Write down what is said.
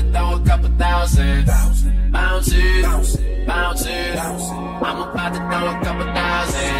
to throw a couple thousand. Bounce it, bounce it, bounce it. I'm about to throw a couple thousand.